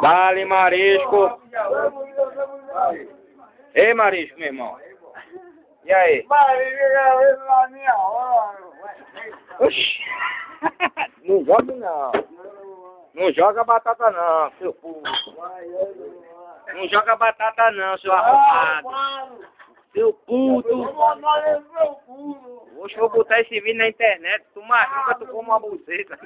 Dale, Marisco. Ei, Marisco, meu irmão. E aí? Oxi. Não joga não. Não joga batata não, seu puto. Não joga batata não, seu arrombado. Seu puto. Oxe, vou botar esse vídeo na internet. Tu machuca, tu come uma buceta.